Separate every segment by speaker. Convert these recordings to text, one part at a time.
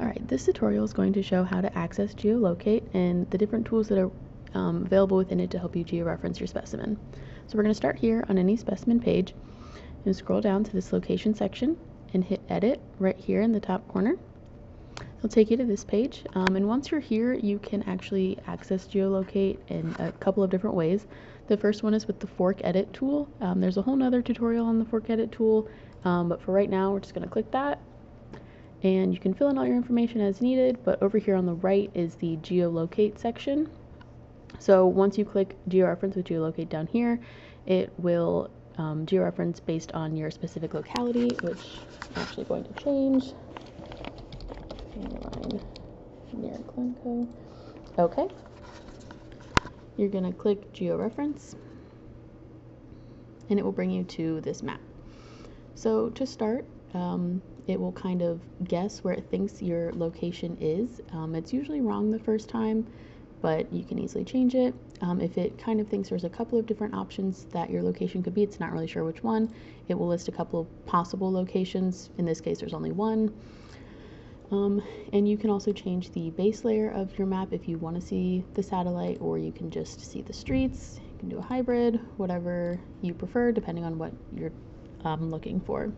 Speaker 1: Alright, this tutorial is going to show how to access geolocate and the different tools that are um, available within it to help you georeference your specimen. So we're going to start here on any specimen page and scroll down to this location section and hit edit right here in the top corner. It'll take you to this page um, and once you're here you can actually access geolocate in a couple of different ways. The first one is with the fork edit tool. Um, there's a whole nother tutorial on the fork edit tool um, but for right now we're just going to click that and you can fill in all your information as needed but over here on the right is the geolocate section. So once you click georeference with geolocate down here it will um, georeference based on your specific locality which I'm actually going to change. Line near Glencoe. Okay. You're going to click georeference and it will bring you to this map. So to start um, it will kind of guess where it thinks your location is. Um, it's usually wrong the first time, but you can easily change it. Um, if it kind of thinks there's a couple of different options that your location could be, it's not really sure which one, it will list a couple of possible locations. In this case, there's only one. Um, and you can also change the base layer of your map if you want to see the satellite, or you can just see the streets. You can do a hybrid, whatever you prefer, depending on what you're um, looking for.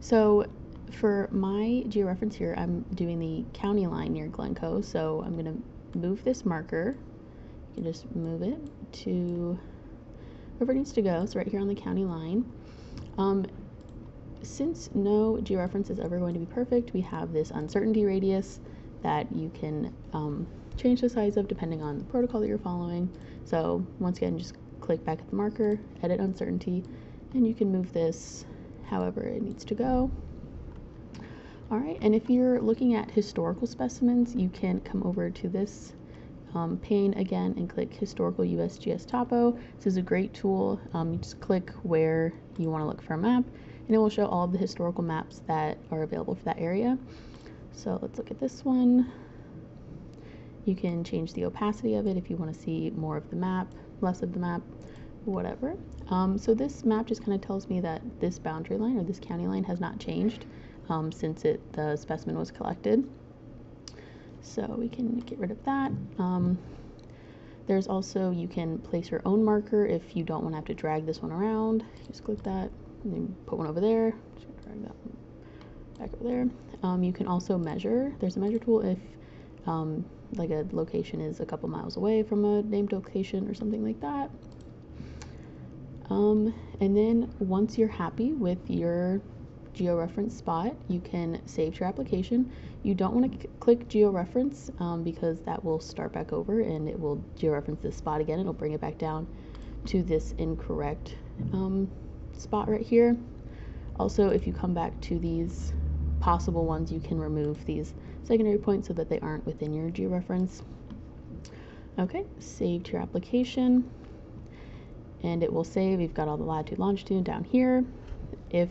Speaker 1: So for my georeference here, I'm doing the county line near Glencoe. So I'm going to move this marker. You can just move it to wherever it needs to go. So right here on the county line. Um, since no georeference is ever going to be perfect, we have this uncertainty radius that you can um, change the size of depending on the protocol that you're following. So once again, just click back at the marker, edit uncertainty, and you can move this however it needs to go. All right, and if you're looking at historical specimens, you can come over to this um, pane again and click Historical USGS Topo. This is a great tool. Um, you just click where you want to look for a map, and it will show all of the historical maps that are available for that area. So let's look at this one. You can change the opacity of it if you want to see more of the map, less of the map whatever. Um, so this map just kind of tells me that this boundary line or this county line has not changed um, since it the specimen was collected. So we can get rid of that. Um, there's also, you can place your own marker if you don't want to have to drag this one around. Just click that and then put one over there. Just drag that one back over there. Um, you can also measure. There's a measure tool if um, like a location is a couple miles away from a named location or something like that. Um, and then once you're happy with your georeference spot, you can save your application. You don't want to click georeference um, because that will start back over and it will georeference this spot again. It'll bring it back down to this incorrect um, spot right here. Also, if you come back to these possible ones, you can remove these secondary points so that they aren't within your georeference. Okay, save to your application and it will say we've got all the latitude longitude down here. If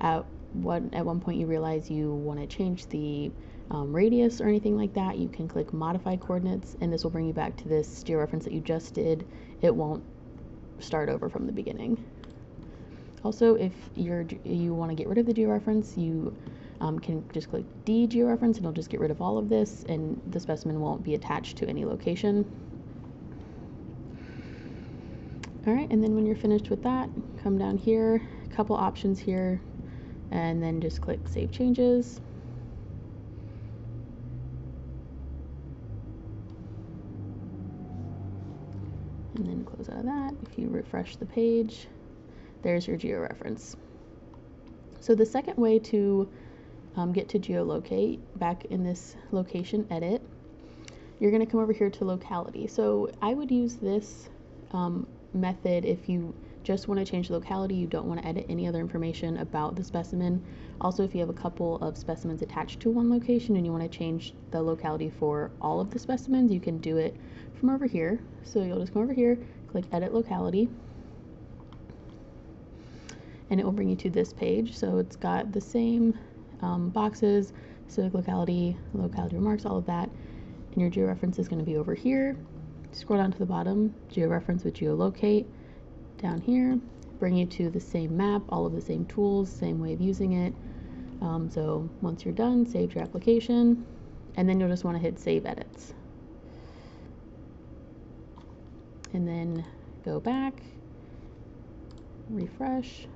Speaker 1: at one at one point you realize you want to change the um, radius or anything like that you can click modify coordinates and this will bring you back to this georeference that you just did. It won't start over from the beginning. Also if you're you want to get rid of the georeference you um, can just click D georeference and it'll just get rid of all of this and the specimen won't be attached to any location all right, and then when you're finished with that, come down here, a couple options here, and then just click Save Changes. And then close out of that. If you refresh the page, there's your georeference. So the second way to um, get to geolocate back in this location edit, you're going to come over here to locality. So I would use this um, method if you just want to change the locality, you don't want to edit any other information about the specimen. Also, if you have a couple of specimens attached to one location and you want to change the locality for all of the specimens, you can do it from over here. So you'll just come over here, click Edit Locality, and it will bring you to this page. So it's got the same um, boxes, specific locality, locality remarks, all of that. And your georeference is going to be over here scroll down to the bottom, georeference with geolocate down here, bring you to the same map, all of the same tools, same way of using it. Um, so once you're done, save your application, and then you'll just want to hit Save Edits. And then go back, refresh,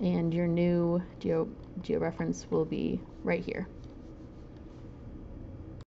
Speaker 1: and your new geo georeference will be right here.